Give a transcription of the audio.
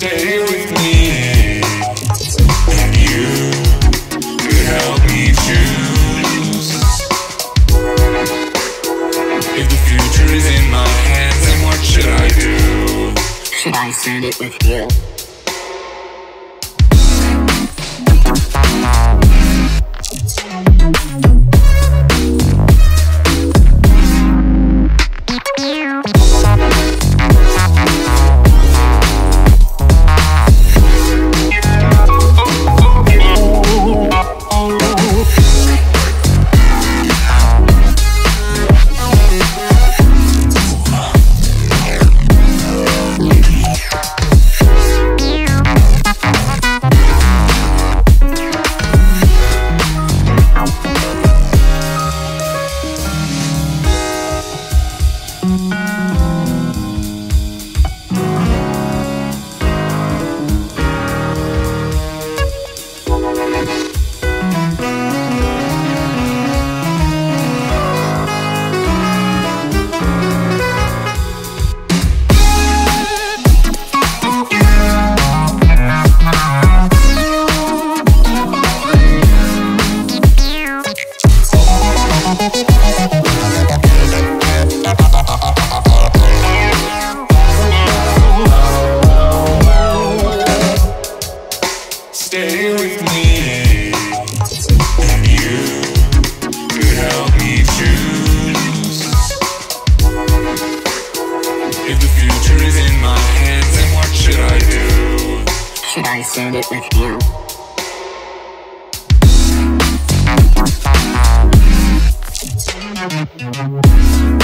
stay with me you could help me choose If the future is in my hands, then what should I do? Should I send it with you? If the future is in my hands, then what should I do? Should I send it with you? Thank